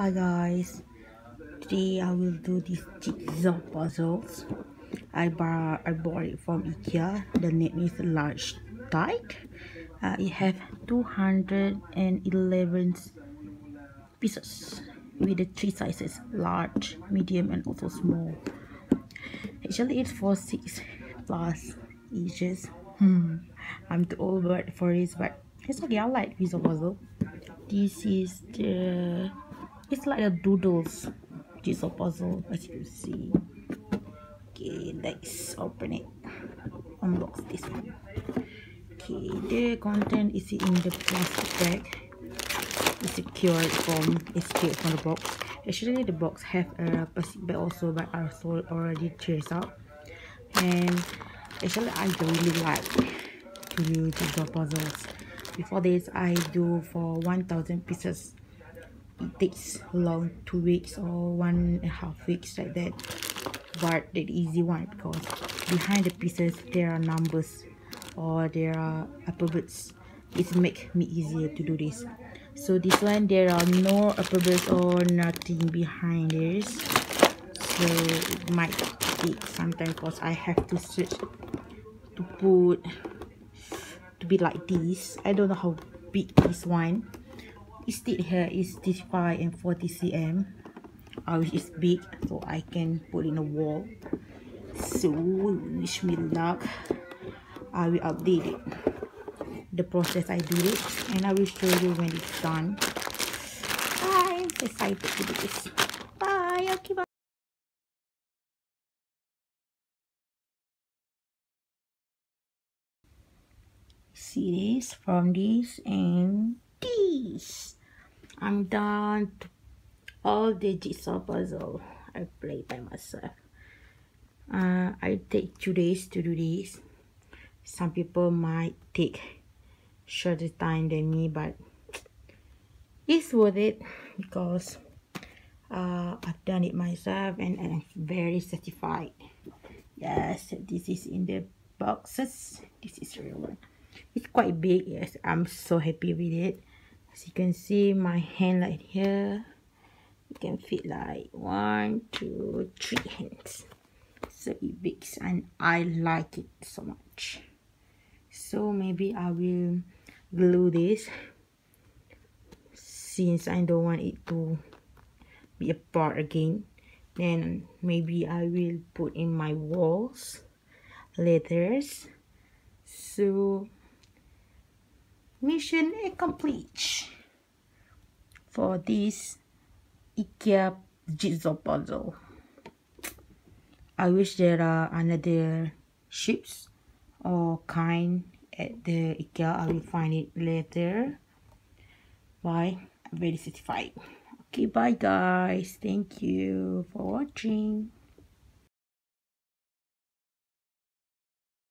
Hi guys, today I will do this jigsaw puzzles. I bought I bought it from IKEA. The name is large type. Uh, it have 211 pieces with the three sizes large, medium, and also small. Actually, it's for six plus inches. Hmm, I'm too old for this, but it's okay. I like jigsaw puzzle. This is the it's like a doodles. Jigsaw puzzle as you see. Okay let's open it. Unbox this one. Okay the content is in the plastic bag. It's secured from escape from the box. Actually the box have a plastic bag also but I also already tears out. And actually I really like to do jigsaw puzzles. Before this I do for 1000 pieces it takes long two weeks or one and a half weeks like that but the easy one because behind the pieces there are numbers or there are alphabets. It make me easier to do this. So this one there are no alphabets or nothing behind this. So it might take some time because i have to search to put to be like this. I don't know how big this one stick here. Is 35 and 40 cm uh, which is big so I can put in a wall. So wish me luck. I will update it. The process I do it and I will show you when it's done. I'm excited to do this. Bye. Okay bye. See this from this and this I'm done all the jigsaw puzzle I play by myself. Uh, I take two days to do this. Some people might take shorter time than me, but it's worth it because uh, I've done it myself and, I'm very satisfied. Yes, this is in the boxes. This is real one. It's quite big. Yes, I'm so happy with it as you can see my hand like here. You can fit like one two three hands. So it big and i like it so much. So maybe i will glue this since i don't want it to be apart again. Then maybe i will put in my walls letters. So mission accomplished for this IKEA jigsaw puzzle. I wish there are another ships or kind at the IKEA. I will find it later. Bye. I'm very satisfied. Okay, bye guys. Thank you for watching.